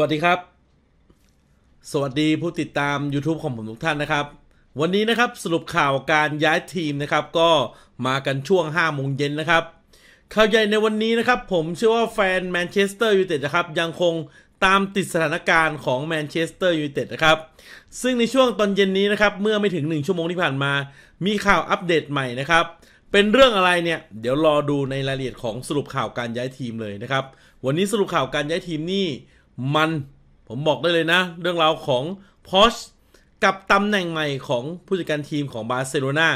สวัสดีครับ สวัสดีผู้ติดตาม YouTube ของผมทุกท่านนะครับ วันนี้นะครับสรุปข่าวการย้ายทีมนะครับ ก็มากันช่วง5โมงเย็นนะครับ ข่าวใหญ่ในวันนี้นะครับ ผมเชื่อว่าแฟนแมนเชสเตอร์ยูไนเต็ดนะครับยังคงตามติดสถานการณ์ของแมนเชสเตอร์ยูไนเต็ดนะครับ ซึ่งในช่วงตอนเย็นนี้นะครับ เมื่อไม่ถึง 1 ชั่วโมงที่ผ่านมา มีข่าวอัปเดตใหม่นะครับ เป็นเรื่องอะไรเนี่ย เดี๋ยวรอดูในรายละเอียดของสรุปข่าวการย้ายทีมเลยนะครับ วันนี้สรุปข่าวการย้ายทีมนี่ มันผมบอกได้เลยนะ เรื่องราวของพอชกับตำแหน่งใหม่ของผู้จัดการทีมของบาร์เซโลนา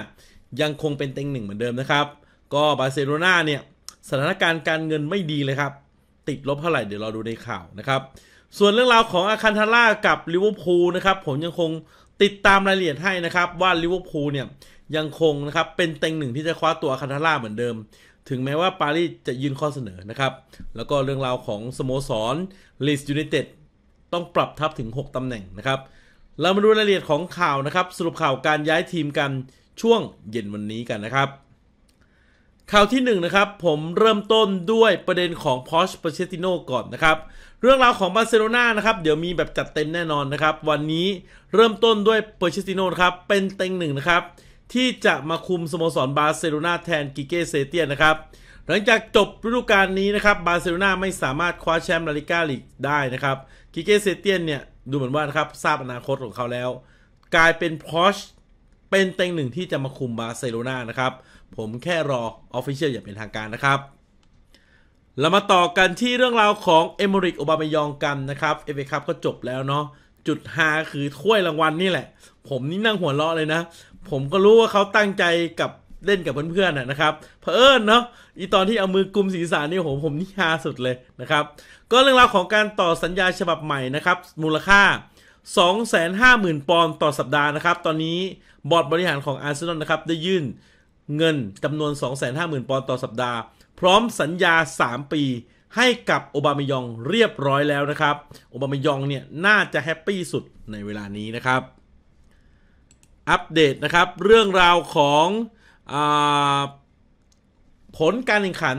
ยังคงเป็นเต็งหนึ่งเหมือนเดิมนะครับ ก็บาร์เซโลนาเนี่ยสถานการณ์การเงินไม่ดีเลยครับ ติดลบเท่าไหร่เดี๋ยวเราดูในข่าวนะครับ ส่วนเรื่องราวของอาคันทาร่ากับลิเวอร์พูลนะครับผมยังคงติดตามรายละเอียดให้นะครับว่าลิเวอร์พูลเนี่ยยังคงนะครับเป็นเต็งหนึ่งที่จะคว้าตัวอาคันทาร่าเหมือนเดิม ถึงแม้ว่าปารีสจะยื่นข้อเสนอนะครับ แล้วก็เรื่องราวของสโมสรลีสยูไนเต็ดต้องปรับทัพถึง 6ตำแหน่งนะครับ เรามาดูรายละเอียดของข่าวนะครับ สรุปข่าวการย้ายทีมกันช่วงเย็นวันนี้กันนะครับ ข่าวที่1นนะครับ ผมเริ่มต้นด้วยประเด็นของพอชเปตติโนก่อนนะครับ เรื่องราวของบาร์เซโลนานะครับ เดี๋ยวมีแบบจัดเต็มแน่นอนนะครับ วันนี้เริ่มต้นด้วยโปเชตติโนครับ เป็นเต็งหนึ่งนะครับ ที่จะมาคุมสโมสรบาร์เซโลนาแทนกิเกเซเตียนนะครับ หลังจากจบฤดูกาลนี้นะครับบาร์เซโลนาไม่สามารถคว้าแชมป์ลาลิก้าลีกได้นะครับกิเกเซเตียนเนี่ยดูเหมือนว่านะครับทราบอนาคตของเขาแล้ว กลายเป็นพอชเป็นเต็งหนึ่งที่จะมาคุมบาร์เซโลนานะครับ ผมแค่รอ official อย่างเป็นทางการนะครับเรามาต่อกันที่เรื่องราวของเอมริกโอบามายองกันนะครับเอฟเอคัพก็จบแล้วเนาะจุดฮาคือถ้วยรางวัลนี่แหละ ผมนี่นั่งหัวเราะเลยนะ ผมก็รู้ว่าเขาตั้งใจกับเล่นกับเพื่อนๆนะครับเพอเอิญเนาะอีตอนที่เอามือกุมศีรษะนี่ผมผมนี่ฮาสุดเลยนะครับ ก็เรื่องราวของการต่อสัญญาฉบับใหม่นะครับ มูลค่า 250,000 ปอนด์ต่อสัปดาห์นะครับ ตอนนี้บอร์ดบริหารของอาร์เซนอลนะครับ ได้ยื่นเงินจำนวน 250,000 ปอนด์ต่อสัปดาห์ พร้อมสัญญา 3 ปีให้กับโอบามายองเรียบร้อยแล้วนะครับ โอบามายองเนี่ยน่าจะ happy สุดในเวลานี้นะครับ อัปเดตนะครับ เรื่องราวของอผลการแข่งขัน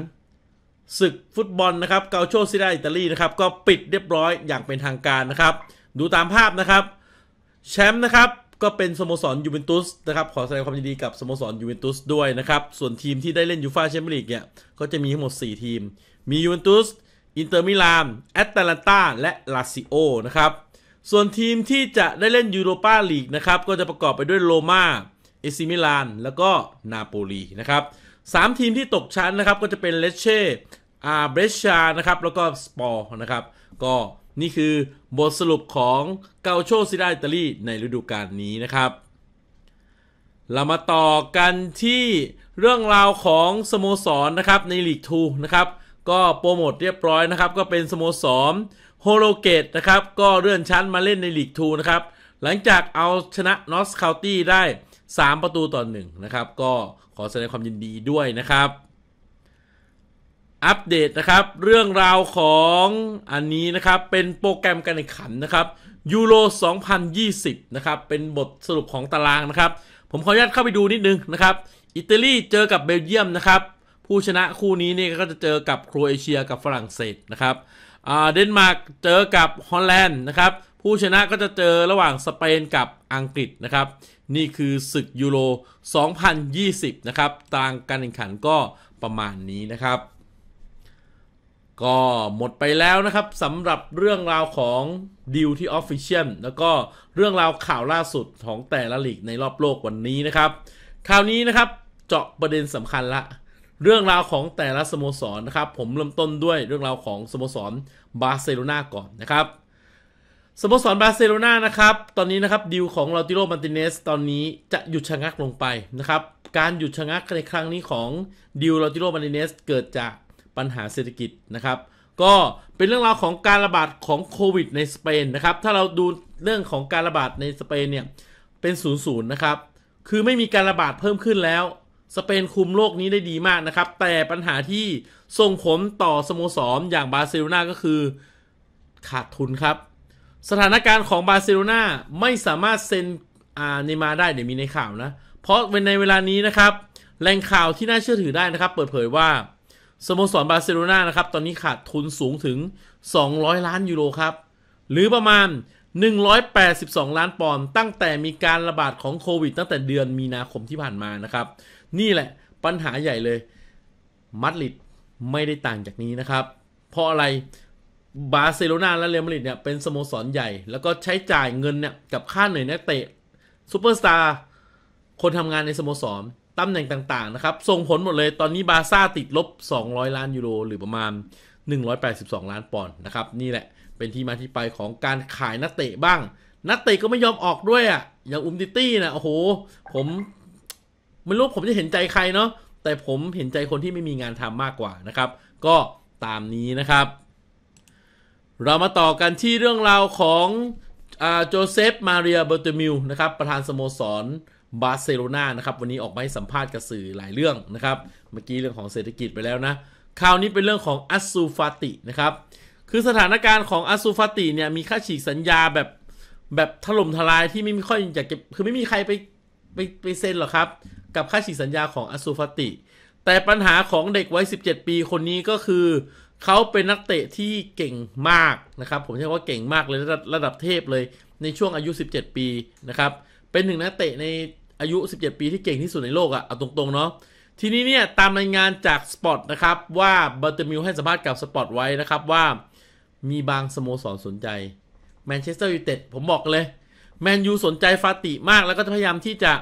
ศึกฟุตบอลนะครับกัลโช่เซเรียอาอิตาลีนะครับก็ปิดเรียบร้อยอย่างเป็นทางการนะครับ ดูตามภาพนะครับ แชมป์นะครับก็เป็นสโมสรยูเวนตุสนะครับขอแสดงความยินดีกับสโมสรยูเวนตุสด้วยนะครับ ส่วนทีมที่ได้เล่นยูฟาแชมเปี้ยนลีกเนี่ยก็จะมีทั้งหมด 4 ทีม มียูเวนตุสอินเตอร์มิลานแอตแลนตาและลาซิโอนะครับ ส่วนทีมที่จะได้เล่นยูโรปาลีกนะครับก็จะประกอบไปด้วยโรม่าเอซีมิลาน แล้วก็นาโปลีนะครับสามทีมที่ตกชั้นนะครับก็จะเป็นเลชเช่เบรชชานะครับแล้วก็สปาลนะครับก็นี่คือบทสรุปของกัลโช่เซเรียอาอิตาลีในฤดูกาลนี้นะครับ เรามาต่อกันที่เรื่องราวของสโมสรนะครับในลีกทูนะครับก็โปรโมทเรียบร้อยนะครับ ก็เป็นสโมสร โฮโลเกตนะครับก็เลื่อนชั้นมาเล่นในลีกทูนะครับ หลังจากเอาชนะนอสคาวตี้ได้ 3 ประตูต่อหนึ่งนะครับ ก็ขอแสดงความยินดีด้วยนะครับ อัปเดตนะครับเรื่องราวของอันนี้นะครับ เป็นโปรแกรมการแข่งขันนะครับยูโร 2020 นะครับ เป็นบทสรุปของตารางนะครับ ผมขออนุญาตเข้าไปดูนิดนึงนะครับ อิตาลีเจอกับเบลเยียมนะครับ ผู้ชนะคู่นี้นี่ก็จะเจอกับโครเอเชียกับฝรั่งเศสนะครับ เดนมาร์กเจอกับฮอลแลนด์นะครับ ผู้ชนะก็จะเจอระหว่างสเปนกับอังกฤษนะครับ นี่คือศึกยูโร 2020 นะครับตารางการแข่งขันก็ประมาณนี้นะครับ ก็หมดไปแล้วนะครับสำหรับเรื่องราวของดิวที่ official แล้วก็เรื่องราวข่าวล่าสุดของแต่ละลีกในรอบโลกวันนี้นะครับ คราวนี้นะครับเจาะประเด็นสำคัญละ เรื่องราวของแต่ละสโมสรนะครับ ผมเริ่มต้นด้วยเรื่องราวของสโมสรบาร์เซโลนาก่อนนะครับสโมสรบาร์เซโลนานะครับ ตอนนี้นะครับดิวของเลาตาโรมาร์ติเนสตอนนี้จะหยุดชะงักลงไปนะครับ การหยุดชะงักในครั้งนี้ของดิวลาตาโรมาร์ติเนสเกิดจากปัญหาเศรษฐกิจนะครับ ก็เป็นเรื่องราวของการระบาดของโควิดในสเปนนะครับ ถ้าเราดูเรื่องของการระบาดในสเปนเนี่ยเป็นศูนย์ศูนย์นะครับ คือไม่มีการระบาดเพิ่มขึ้นแล้ว สเปนคุมโรคนี้ได้ดีมากนะครับ แต่ปัญหาที่ส่งผลต่อสโมสรอย่างบาร์เซโลนาก็คือขาดทุนครับ สถานการณ์ของบาร์เซโลนาไม่สามารถเซ็นอาเนมาได้เดี๋ยวมีในข่าวนะ เพราะในเวลานี้นะครับแหล่งข่าวที่น่าเชื่อถือได้นะครับ เปิดเผยว่าสโมสรบาร์เซโลนานะครับตอนนี้ขาดทุนสูงถึง 200 ล้านยูโรครับหรือประมาณ 182 ล้านปอนด์ตั้งแต่มีการระบาดของโควิด ตั้งแต่เดือนมีนาคมที่ผ่านมานะครับ นี่แหละปัญหาใหญ่เลย มาดริดไม่ได้ต่างจากนี้นะครับ เพราะอะไรบาร์เซโลนาและเรอัลมาดริดเนี่ยเป็นสโมสรใหญ่ แล้วก็ใช้จ่ายเงินเนี่ยกับค่าเหนื่อยนักเตะซูเปอร์สตาร์คนทำงานในสโมสรตำแหน่งต่างๆนะครับ ส่งผลหมดเลยตอนนี้บาซ่าติดลบ 200 ล้านยูโรหรือประมาณ 182 ล้านปอนด์นะครับ นี่แหละเป็นที่มาที่ไปของการขายนักเตะบ้าง นักเตะก็ไม่ยอมออกด้วยอะ่ะอย่างอุมติตี้นะโอ้โห ผม ไม่รู้ผมจะเห็นใจใครเนาะแต่ผมเห็นใจคนที่ไม่มีงานทำมากกว่านะครับ ก็ตามนี้นะครับ เรามาต่อกันที่เรื่องราวของโจเซฟมาเรียบาร์โตเมวนะครับประธานสโมสรบาร์เซโลนานะครับวันนี้ออกมาให้สัมภาษณ์กับสื่อหลายเรื่องนะครับ เมื่อกี้เรื่องของเศรษฐกิจไปแล้วนะคราวนี้เป็นเรื่องของอันซูฟาตินะครับคือสถานการณ์ของอันซูฟาติเนี่ยมีค่าฉีกสัญญาแบบแบบถล่มทลายที่ไม่มีค่อยอยากจะคือไม่มีใครไป ไปไปเซ็นหรอกครับ กับค่าฉีกสัญญาของอันซูฟาติ แต่ปัญหาของเด็กวัย17 ปีคนนี้ก็คือ เขาเป็นนักเตะที่เก่งมากนะครับ ผมใช้ว่าเก่งมากเลยระดับระดับเทพเลยในช่วงอายุ 17 ปีนะครับ เป็นหนึ่งนักเตะในอายุ 17 ปีที่เก่งที่สุดในโลกอะเอาตรงๆเนาะทีนี้เนี่ยตามรายงานจากสปอตนะครับว่าบาร์โตเมวให้สัมภาษณ์กับสปอตไว้นะครับว่ามีบางสโมสรสนใจแมนเชสเตอร์ยูไนเต็ดผมบอกเลย แมนยูสนใจฟาติมากแล้วก็พยายามที่จะ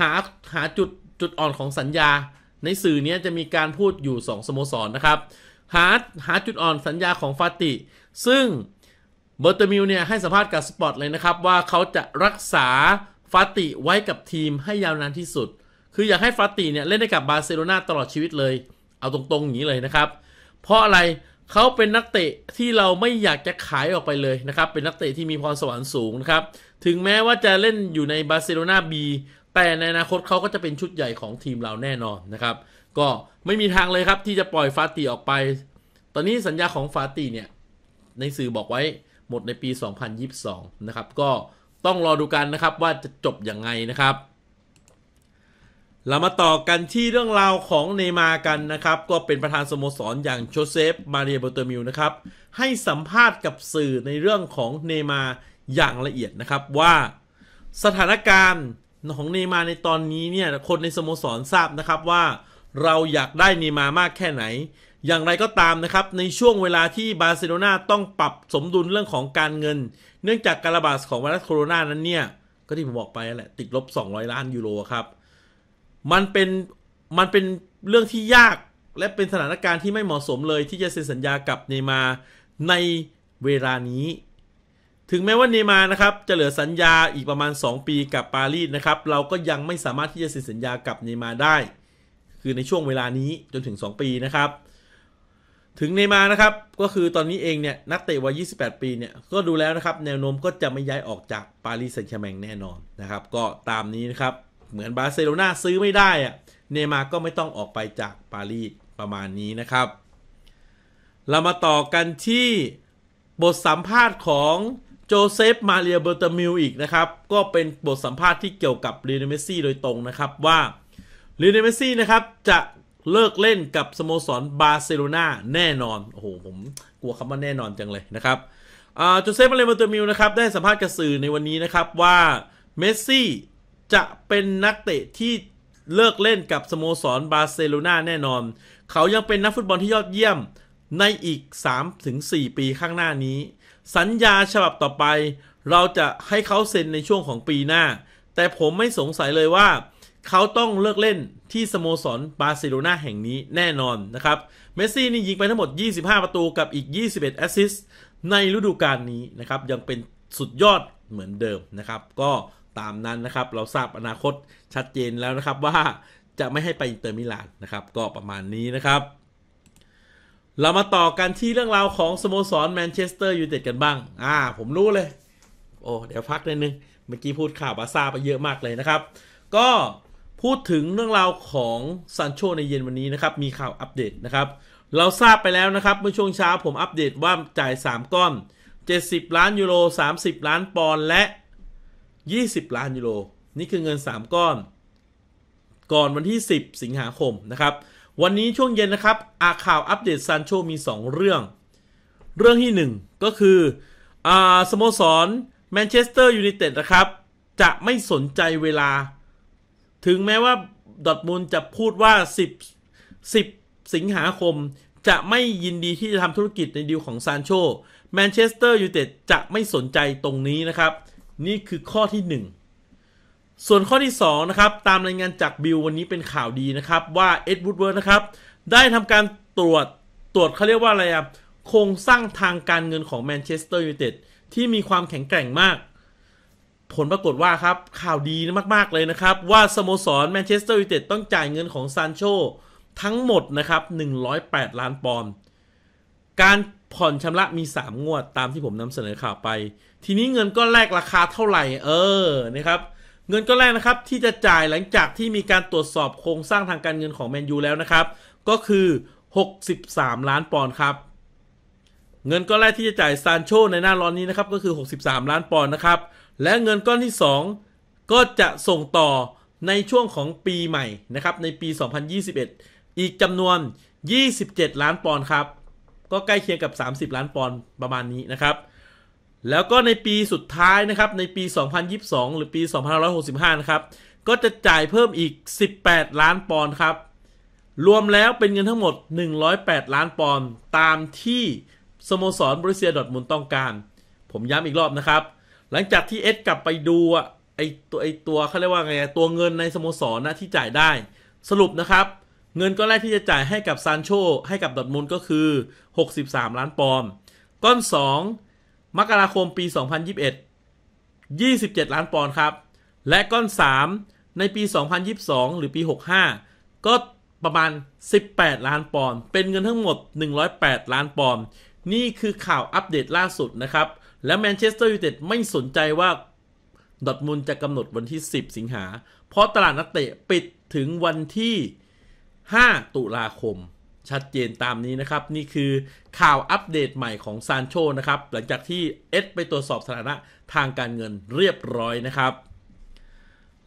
หาหาจุดจุดอ่อนของสัญญา ในสื่อนี้จะมีการพูดอยู่ 2 สโมสรนนะครับ หาหาจุดอ่อนสัญญาของฟาติ ซึ่งบาร์โตเมวเนี่ยให้สัมภาษณ์กับสปอร์ตเลยนะครับ ว่าเขาจะรักษาฟาติไว้กับทีมให้ยาวนานที่สุด คืออยากให้ฟาติเนี่ยเล่นได้กับบาร์เซโลนาตลอดชีวิตเลย เอาตรงๆอย่างนี้เลยนะครับ เพราะอะไรเขาเป็นนักเตะที่เราไม่อยากจะขายออกไปเลยนะครับ เป็นนักเตะที่มีพรสวรรค์สูงนะครับ ถึงแม้ว่าจะเล่นอยู่ในบาร์เซโลนาบีแต่ในอนาคตเขาก็จะเป็นชุดใหญ่ของทีมเราแน่นอนนะครับ ก็ไม่มีทางเลยครับที่จะปล่อยฟาติออกไป ตอนนี้สัญญาของฟาติเนี่ย ในสื่อบอกไว้หมดในปี 2022 นะครับ ก็ต้องรอดูกันนะครับว่าจะจบยังไงนะครับ เรามาต่อกันที่เรื่องราวของเนย์มาร์กันนะครับ ก็เป็นประธานสโมสรอย่างโชเซฟ มาเรียบาร์โตเมวนะครับ ให้สัมภาษณ์กับสื่อในเรื่องของเนย์มาร์ อย่างละเอียดนะครับว่าสถานการณ์ของเนมาในตอนนี้เนี่ยคนในสโมสรทราบนะครับว่าเราอยากได้เนมามากแค่ไหน อย่างไรก็ตามนะครับ ในช่วงเวลาที่บาร์เซโลนาต้องปรับสมดุลเรื่องของการเงิน เนื่องจากการระบาดของไวรัสโคโรนานั้นเนี่ย ก็ที่ผมบอกไปแหละ ติดลบ 200 ล้านยูโรครับ มันเป็นมันเป็นเรื่องที่ยากและเป็นสถานการณ์ที่ไม่เหมาะสมเลยที่จะเซ็นสัญญากับเนมาในเวลานี้ ถึงแม้ว่าเนย์มาร์นะครับจะเหลือสัญญาอีกประมาณ 2 ปีกับปารีสนะครับเราก็ยังไม่สามารถที่จะเซ็นสัญญากับเนย์มาร์ได้ คือในช่วงเวลานี้จนถึง 2 ปีนะครับ ถึงเนย์มาร์นะครับก็คือตอนนี้เองเนี่ยนักเตะวัย 28 ปีเนี่ยก็ดูแล้วนะครับแนวโน้มก็จะไม่ย้ายออกจากปารีสแซงต์แชร์กแมงแน่นอนนะครับก็ตามนี้นะครับเหมือนบาร์เซโลนาซื้อไม่ได้อะเนย์มาร์ก็ไม่ต้องออกไปจากปารีสประมาณนี้นะครับ เรามาต่อกันที่บทสัมภาษณ์ของ โจเซฟมาเรียบาร์โตเมวอีกนะครับ ก็เป็นบทสัมภาษณ์ที่เกี่ยวกับลิโอเนลเมสซี่โดยตรงนะครับว่าลิโอเนลเมสซี่นะครับจะเลิกเล่นกับสโมสรบาร์เซโลนาแน่นอน โอ้โห ผมกลัวคำว่าแน่นอนจังเลยนะครับโจเซฟมาเรียบาร์โตเมวนะครับได้สัมภาษณ์กับสื่อในวันนี้นะครับว่าเมสซี่จะเป็นนักเตะที่เลิกเล่นกับสโมสรบาร์เซโลนาแน่นอน เขายังเป็นนักฟุตบอลที่ยอดเยี่ยมในอีก 3-4 ปีข้างหน้านี้ สัญญาฉบับต่อไป เราจะให้เขาเซ็นในช่วงของปีหน้า แต่ผมไม่สงสัยเลยว่า เขาต้องเลิกเล่นที่สโมสรบาร์เซโลนาแห่งนี้แน่นอนนะครับ เมสซี่นี่ยิงไปทั้งหมด 25 ประตูกับอีก 21 แอสซิสต์ในฤดูกาลนี้นะครับ ยังเป็นสุดยอดเหมือนเดิมนะครับ ก็ตามนั้นนะครับ เราทราบอนาคตชัดเจนแล้วนะครับว่าจะไม่ให้ไปอินเตอร์มิลานนะครับ ก็ประมาณนี้นะครับ เรามาต่อกันที่เรื่องราวของสโมสรแมนเชสเตอร์ยูไนเต็ดกันบ้าง อ่า ผมรู้เลย โอ้ เดี๋ยวพักนิดนึง เมื่อกี้พูดข่าวบาร์ซ่าไปเยอะมากเลยนะครับ ก็พูดถึงเรื่องราวของซานโชในเย็นวันนี้นะครับ มีข่าวอัปเดตนะครับ เราทราบไปแล้วนะครับ เมื่อช่วงเช้าผมอัปเดตว่าจ่าย 3 ก้อน 70 ล้านยูโร 30 ล้านปอนด์และ 20 ล้านยูโร นี่คือเงิน 3 ก้อน ก่อนวันที่ 10 สิงหาคมนะครับ วันนี้ช่วงเย็นนะครับอาข่าวอัปเดตซานโชมี 2 เรื่อง เรื่องที่ 1 ก็คือสโมสรแมนเชสเตอร์ยูไนเต็ดนะครับ จะไม่สนใจเวลา ถึงแม้ว่าดอร์ทมุนด์จะพูดว่า 10 10 สิงหาคม จะไม่ยินดีที่จะทำธุรกิจในดีลของซานโชแมนเชสเตอร์ยูไนเต็ดจะไม่สนใจตรงนี้นะครับ นี่คือข้อที่ 1 ส่วนข้อที่2นะครับตามรายงานจากบิลด์วันนี้เป็นข่าวดีนะครับว่าเอ็ดวู้ดเวิร์ดนะครับได้ทำการตรวจตรวจเขาเรียกว่าอะไรอะโครงสร้างทางการเงินของแมนเชสเตอร์ยูไนเต็ดที่มีความแข็งแกร่งมาก ผลปรากฏว่าครับข่าวดีมากๆเลยนะครับ ว่าสโมสรแมนเชสเตอร์ยูไนเต็ดต้องจ่ายเงินของซานโชทั้งหมดนะครับ108 ล้านปอนด์การผ่อนชำระมี 3 งวดตามที่ผมนำเสนอข่าวไป ทีนี้เงินก็แลกราคาเท่าไหร่ เออนะครับ เงินก็แรกนะครับที่จะจ่ายหลังจากที่มีการตรวจสอบโครงสร้างทางการเงินของแมนยูแล้วนะครับ ก็คือ 63 ล้านปอนด์ครับ เงินก้อนแรกที่จะจ่ายซานโชในหน้าร้อนนี้นะครับก็คือ 63 ล้านปอนด์นะครับ และเงินก้อนที่ 2 ก็จะส่งต่อในช่วงของปีใหม่นะครับในปี 2021 อีกจำนวน 27 ล้านปอนด์ครับ ก็ใกล้เคียงกับ 30 ล้านปอนด์ประมาณนี้นะครับ แล้วก็ในปีสุดท้ายนะครับในปี 2022 หรือปี 2565 นะครับ ก็จะจ่ายเพิ่มอีก 18 ล้านปอนด์ครับ รวมแล้วเป็นเงินทั้งหมด 108 ล้านปอนด์ตามที่สโมสรบริเซียดอทมุนต้องการ ผมย้ำอีกรอบนะครับ หลังจากที่เอสกลับไปดูไอตัวไอตัวเขาเรียกว่าไงตัวเงินในสโมสรนะที่จ่ายได้ สรุปนะครับ เงินก้อนแรกที่จะจ่ายให้กับซานโชให้กับดอทมุนก็คือ 63 ล้านปอนด์ก้อน 2 มกราคมปี 2021 27 ล้านปอนด์ครับ และก้อน 3 ในปี 2022 หรือปี 65 ก็ประมาณ 18 ล้านปอนด์เป็นเงินทั้งหมด 108 ล้านปอนด์นี่คือข่าวอัปเดตล่าสุดนะครับ และแมนเชสเตอร์ยูไนเต็ดไม่สนใจว่าดอร์ทมุนด์จะกำหนดวันที่ 10 สิงหา เพราะตลาดนักเตะปิดถึงวันที่ 5 ตุลาคม ชัดเจนตามนี้นะครับ นี่คือข่าวอัปเดตใหม่ของซานโชนะครับ หลังจากที่เอ็ดไปตรวจสอบสถานะทางการเงินเรียบร้อยนะครับ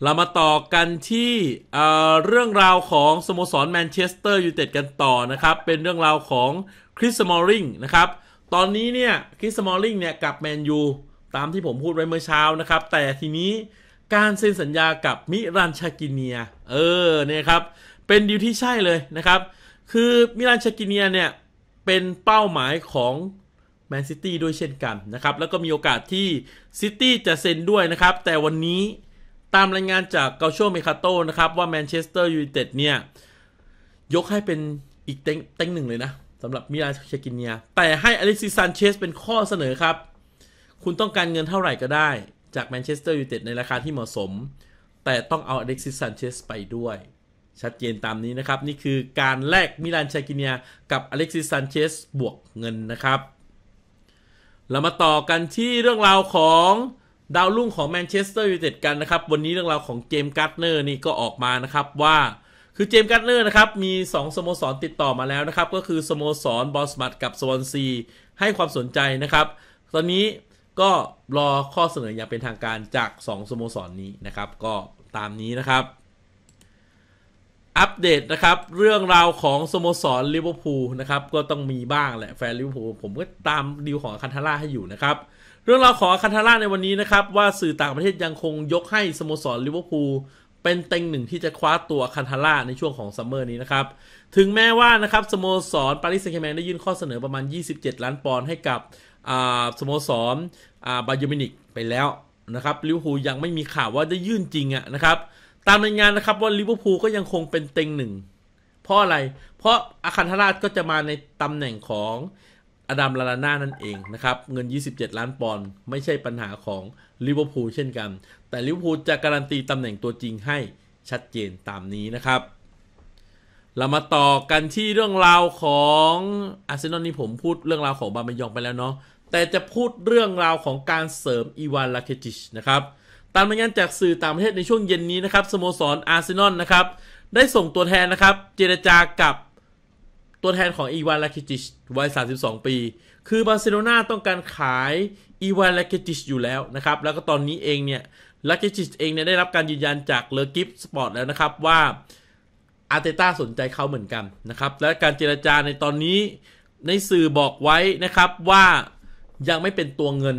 เรามาต่อกันที่เรื่องราวของสโมสรแมนเชสเตอร์ยูไนเต็ดกันต่อนะครับ เป็นเรื่องราวของคริสสมอลลิงนะครับ ตอนนี้เนี่ยคริสสมอลลิงเนี่ยกับแมนยูตามที่ผมพูดไว้เมื่อเช้านะครับ แต่ทีนี้การเซ็นสัญญากับมิลานชคริเนียร์ เออเนี่ยครับ เป็นดีลที่ใช่เลยนะครับ คือมิลานชคริเนียร์เนี่ย เป็นเป้าหมายของแมนซิตี้ด้วยเช่นกันนะครับ แล้วก็มีโอกาสที่ซิตี้จะเซ็นด้วยนะครับ แต่วันนี้ตามรายงานจากกัลโชแมร์กาโตนะครับ ว่าแมนเชสเตอร์ยูไนเต็ดเนี่ย ยกให้เป็นอีกเต็งหนึ่งเลยนะสำหรับมิลานชคริเนียร์ แต่ให้อเล็กซิสซานเชสเป็นข้อเสนอครับ คุณต้องการเงินเท่าไหร่ก็ได้จากแมนเชสเตอร์ยูไนเต็ดในราคาที่เหมาะสม แต่ต้องเอาอเล็กซิสซานเชสไปด้วย ชัดเจนตามนี้นะครับ นี่คือการแลกมิลานชคริเนียร์กับอเล็กซิสซานเชสบวกเงินนะครับ เรามาต่อกันที่เรื่องราวของดาวรุ่งของแมนเชสเตอร์ยูไนเต็ดกันนะครับ วันนี้เรื่องราวของเจมส์การ์เนอร์นี่ก็ออกมานะครับว่าคือเจมส์การ์เนอร์นะครับ มี 2 สโมสรติดต่อมาแล้วนะครับ ก็คือสโมสรบอร์นมัธกับสวอนซีให้ความสนใจนะครับ ตอนี้ก็รอข้อเสนออย่างเป็นทางการจาก 2 สโมสรนนี้นะครับ ก็ตามนี้นะครับ อัปเดตนะครับ เรื่องราวของสโมสรลิเวอร์พูลนะครับ ก็ต้องมีบ้างแหละแฟนลิเวอร์พูลผมก็ตามดีลของคันทาร่าให้อยู่นะครับ เรื่องราวของคันทาร่าในวันนี้นะครับ ว่าสื่อต่างประเทศยังคงยกให้สโมสรลิเวอร์พูลเป็นเต็งหนึ่งที่จะคว้าตัวอัลคันทาร่าในช่วงของซัมเมอร์นี้นะครับ ถึงแม้ว่านะครับสโมสรปารีสแซงต์แชร์แมงได้ยื่นข้อเสนอประมาณ 27 ล้านปอนด์ให้กับสโมสรบาเยิร์นมิวนิกไปแล้วนะครับลิเวอร์พูลยังไม่มีข่าวว่าได้ยื่นจริงอะนะครับ ตามรายงานนะครับว่าลิเวอร์พูลก็ยังคงเป็นเต็งหนึ่ง เพราะอะไร เพราะอัลคันทาราก็จะมาในตำแหน่งของอดัมลาลาน่านั่นเองนะครับ เงิน 27 ล้านปอนด์ไม่ใช่ปัญหาของลิเวอร์พูลเช่นกัน แต่ลิเวอร์พูลจะการันตีตำแหน่งตัวจริงให้ชัดเจนตามนี้นะครับ เรามาต่อกันที่เรื่องราวของอาร์เซนอลนี่ผมพูดเรื่องราวของโอบาเมยองไปแล้วเนาะแต่จะพูดเรื่องราวของการเสริมอีวานราคิติชนะครับ ตามรายงานจากสื่อต่างประเทศในช่วงเย็นนี้นะครับสโมสรอาร์เซนอลนะครับ ได้ส่งตัวแทนนะครับ เจรจากับตัวแทนของอีวานราคิติชวัย 32 ปี คือบาร์เซโลนาต้องการขายอีวานราคิติชอยู่แล้วนะครับ แล้วก็ตอนนี้เองเนี่ยราคิติชเองเนี่ยได้รับการยืนยันจากเลอกิ๊ปสปอร์ตแล้วนะครับว่าอาร์เตต้าสนใจเขาเหมือนกันนะครับ และการเจรจาในตอนนี้ในสื่อบอกไว้นะครับว่ายังไม่เป็นตัวเงิน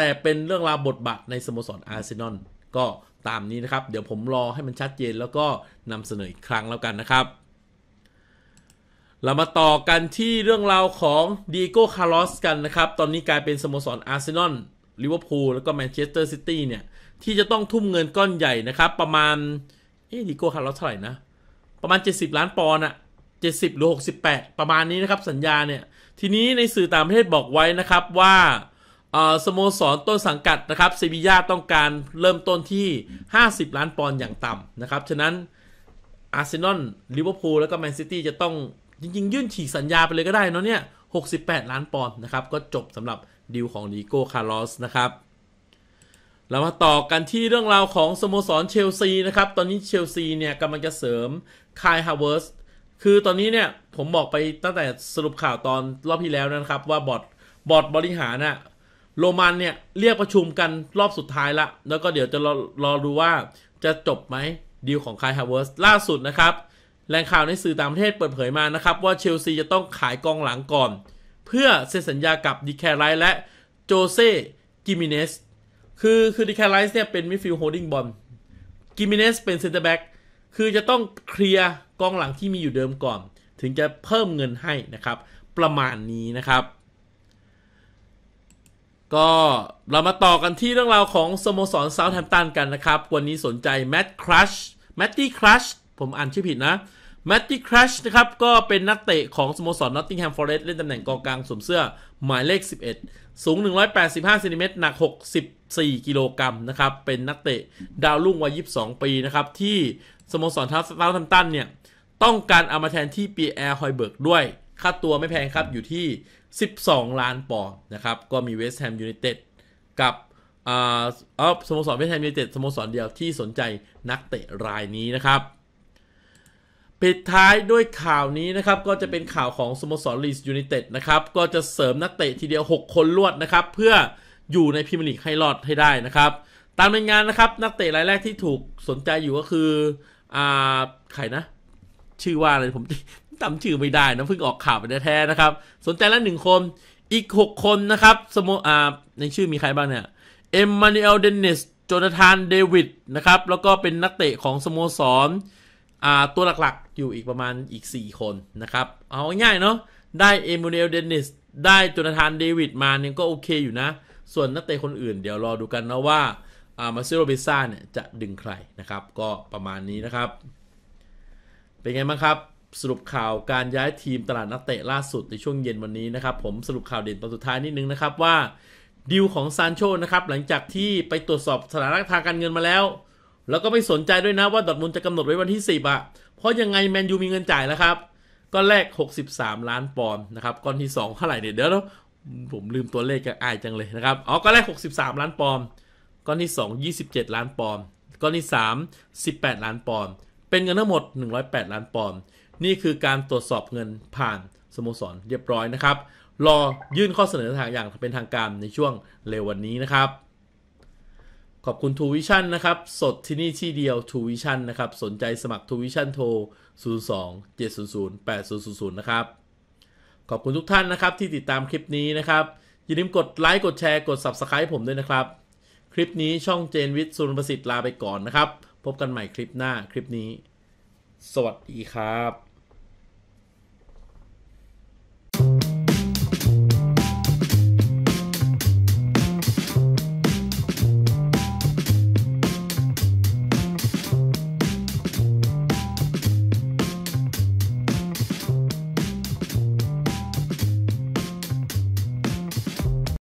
แต่เป็นเรื่องราวบทบาทในสโมสรอาร์เซนอลก็ตามนี้นะครับ เดี๋ยวผมรอให้มันชัดเจนแล้วก็นำเสนออีกครั้งแล้วกันนะครับ เรามาต่อกันที่เรื่องราวของดีโก้คาร์ลอสกันนะครับ ตอนนี้กลายเป็นสโมสรอาร์เซนอลลิเวอร์พูลแล้วก็แมนเชสเตอร์ซิตี้เนี่ย ที่จะต้องทุ่มเงินก้อนใหญ่นะครับ ประมาณเอ๊ดีโก้คาร์ลอสเท่าไหร่นะ ประมาณ 70 ล้านปอนด์อะ70 หรือ 68 ประมาณนี้นะครับสัญญาเนี่ย ทีนี้ในสื่อต่างประเทศบอกไว้นะครับว่า สโมสรต้นสังกัดนะครับเซบียาต้องการเริ่มต้นที่ 50 ล้านปอนด์อย่างต่ำนะครับ ฉะนั้นอาร์เซนอลลิเวอร์พูลแล้วก็แมนซิตี้จะต้องจริง ๆ ยื่นฉีกสัญญาไปเลยก็ได้เนาะเนี่ย 68 ล้านปอนด์นะครับ ก็จบสำหรับดีลของดีโก้คาร์ลอสนะครับเรามาต่อกันที่เรื่องราวของสโมสรเชลซีนะครับ ตอนนี้เชลซีเนี่ยกำลังจะเสริมไคฮาแวร์ตซ์คือตอนนี้เนี่ยผมบอกไปตั้งแต่สรุปข่าวตอนรอบที่แล้วนะครับ ว่าบอร์ดบอร์ดบริหารน่ะ โรมันเนี่ยเรียกประชุมกันรอบสุดท้ายละ แล้วก็เดี๋ยวจะรอรอดูว่าจะจบไหมดีลของไคฮาแวร์ตซ์ล่าสุดนะครับแหล่งข่าวในสื่อต่างประเทศเปิดเผยมานะครับ ว่าเชลซีจะต้องขายกองหลังก่อน เพื่อเซ็นสัญญากับดีแคลนไรซ์และโจเซ่กิมิเนสคือคือดีแคลนไรซ์เนี่ยเป็นมิดฟิลด์ holding ball กิมิเนสเป็นเซนเตอร์แบ็กคือจะต้องเคลียร์กองหลังที่มีอยู่เดิมก่อน ถึงจะเพิ่มเงินให้นะครับ ประมาณนี้นะครับ ก็เรามาต่อกันที่เรื่องราวของสโมสรเซาท์แฮมป์ตันกันนะครับ วันนี้สนใจแมตต์ครัชแมตตี้แคชผมอ่านชื่อผิดนะแมตตี้ครัชนะครับ ก็เป็นนักเตะของสโมสรนอตติงแฮมฟอร์เรสต์เล่นตำแหน่งกองกลางสวมเสื้อหมายเลข 11 สูง 185เซนติเมตรหนัก 64 กิโลกรัมนะครับ เป็นนักเตะดาวรุ่งวัย 22 ปีนะครับ ที่สโมสรเซาท์แฮมป์ตันเนี่ย ต้องการเอามาแทนที่ปีแอร์ฮอยเบิร์กด้วย ค่าตัวไม่แพงครับอยู่ที่ 12 ล้านปอนด์นะครับ ก็มีเวสต์แฮมยูไนเต็ดกับอ่าออสโมสรเวสต์แฮมยูไนเต็ดสโมสรเดียวที่สนใจนักเตะรายนี้นะครับปิดท้ายด้วยข่าวนี้นะครับ ก็จะเป็นข่าวของสโมสรลีสยูไนเต็ดนะครับ ก็จะเสริมนักเตะทีเดียว 6 คนลวดนะครับ เพื่ออยู่ในพรีเมียร์ลีกให้รอดให้ได้นะครับ ตามรายงานนะครับนักเตะรายแรกที่ถูกสนใจอยู่ก็คืออ่าใครนะ ชื่อว่าอะไรผม จำชื่อไม่ได้นะเพิ่งออกข่าวไปแท้ๆนะครับ สนใจล้วหนึ่งคนอีก 6 คนนะครับสโมอ่าในชื่อมีใครบ้างเนี่ยเอ็มมานูเอลเดนิสโจนาธานเดวิดนะครับ แล้วก็เป็นนักเตะของสโมสรอ่าตัวหลักๆ อยู่อีกประมาณอีก 4 คนนะครับ เอาง่ายๆเนาะได้เอ็มมานูเอลเดนิสได้โจนาธานเดวิดมาเนี่ยก็โอเคอยู่นะ ส่วนนักเตะคนอื่นเดี๋ยวรอดูกันนะว่าอ่ามาซิโรเบซ่าเนี่ยจะดึงใครนะครับ ก็ประมาณนี้นะครับ เป็นไงบ้างครับ สรุปข่าวการย้ายทีมตลาดนักเตะล่าสุดในช่วงเย็นวันนี้นะครับ ผมสรุปข่าวเด่นตอนสุดท้ายนิดนึงนะครับว่าดิวของซานโชนะครับหลังจากที่ไปตรวจสอบสถานะทางการเงินมาแล้ว แล้วก็ไม่สนใจด้วยนะว่าดอทมุนจะกำหนดไว้วันที่ 10อะเพราะยังไงแมนยูมีเงินจ่ายแล้วครับก้อนแรก 63 ล้านปอนด์นะครับก้อนที่2เท่าไหร่เนี่ยเดี๋ยวผมลืมตัวเลขกันอายจังเลยนะครับอ๋อก้อนแรก 63 ล้านปอนด์ก้อนที่ 2 27 ล้านปอนด์ก้อนที่ 3 18 ล้านปอนด์เป็นเงินทั้งหมด 108 ล้านปอนด์ นี่คือการตรวจสอบเงินผ่านสโมสรเรียบร้อยนะครับ รอยื่นข้อเสนอทางอย่างเป็นทางการในช่วงเร็ววันนี้นะครับ ขอบคุณทูวิชั่นนะครับ สดที่นี่ที่เดียวทูวิชั่นนะครับ สนใจสมัครทูวิชั่นโทร 02 700 8000 นะครับ ขอบคุณทุกท่านนะครับที่ติดตามคลิปนี้นะครับ อย่าลืมกดไลค์กดแชร์กด Subscribe ผมด้วยนะครับ คลิปนี้ช่องเจนวิทย์สุนประสิทธิ์ลาไปก่อนนะครับ พบกันใหม่คลิปหน้าคลิปนี้ สวัสดีครับ